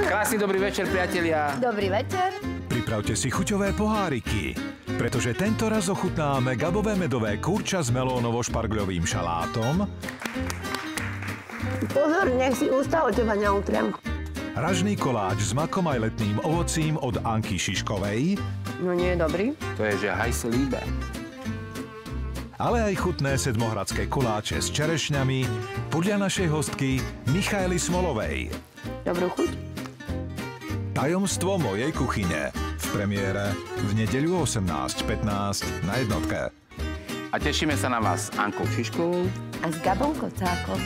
Krásny dobrý večer, priatelia. Dobrý večer. Pripravte si chuťové poháriky, pretože tento raz ochutnáme gabové medové kurča s melónovo-špargľovým šalátom, Pozor, nech si ústa od teba neutriem. ražný koláč s makom aj letným ovocím od Anky Šiškovej, No nie je dobrý. To je, že haj se líbe. ale aj chutné sedmohradské koláče s čerešňami podľa našej hostky Michaely Smolovej. Dobrú chuť. Tajomstvo mojej kuchyne v premiére v nedeľu 18.15 na jednotke. A tešíme sa na vás s Ankou Šiškovou. A s Gabou Kocákom.